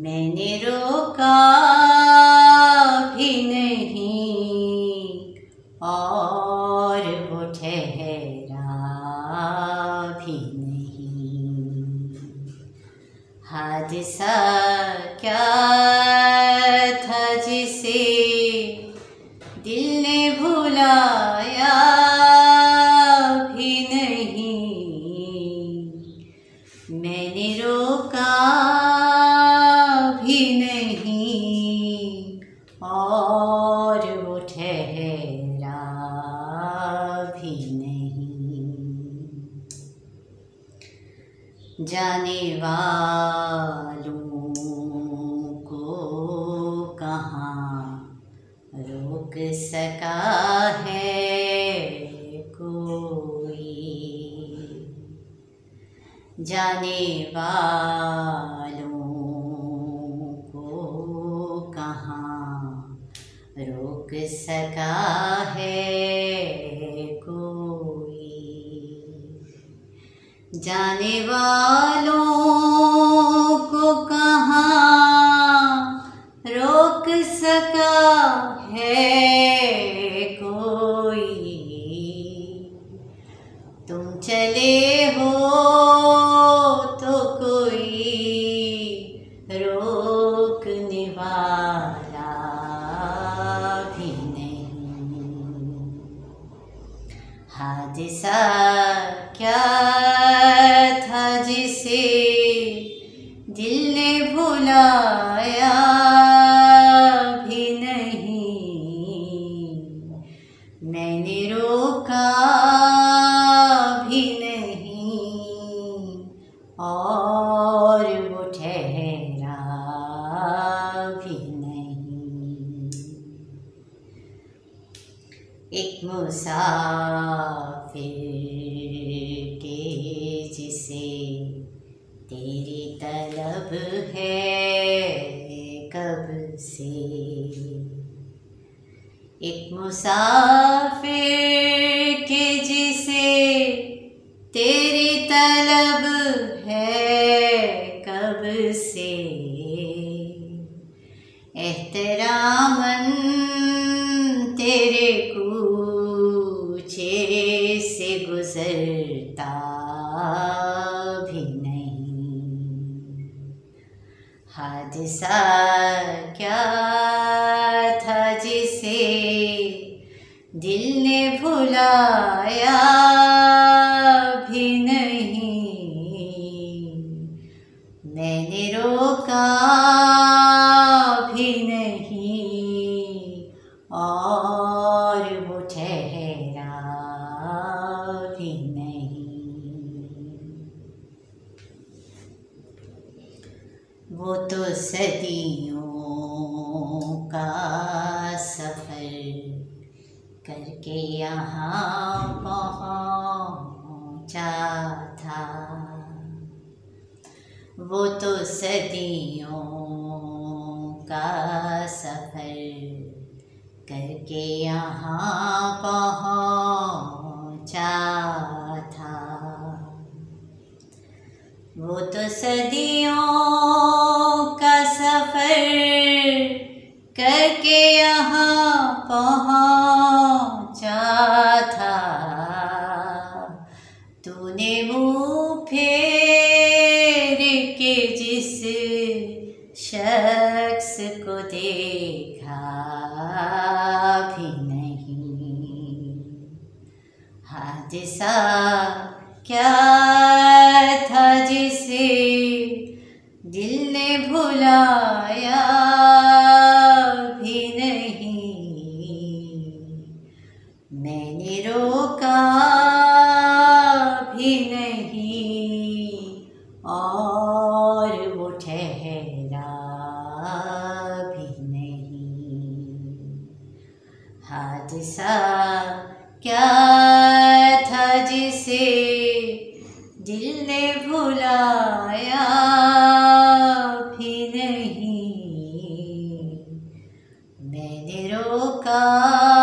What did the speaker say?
मैंने रोका भी नहीं। और वो ठहरा भी नहीं। हादसा क्या और वो ठहरा भी नहीं। जाने वालों को कहाँ रोक सका है कोई? जाने वालों रोक सका है कोई। जाने वालों को कहाँ रोक सका है कोई। तुम चले दिल ने भुलाया भी नहीं। मैंने रोका भी नहीं। और वो ठहरा भी नहीं। एक मुसाफिर तेरी तलब है कब से? एक मुसाफिर के जिसे तेरी तलब है कब से? एहतरामन तेरे कूचे से गुजरता हादसा क्या था जिसे दिल ने भुलाया। वो तो सदियों का सफ़र करके यहाँ पहुँचा था। वो तो सदियों का सफ़र करके यहाँ पहुँचा था। वो तो सदियों करके यहाँ पहुँचा था। तूने मुँह फेर के जिस शख्स को देखा भी नहीं। हादसा क्या था जिसे दिल ने भुलाया ठहरा भी नहीं। हादसा क्या था जिसे दिल ने भुलाया भी नहीं? मैंने रोका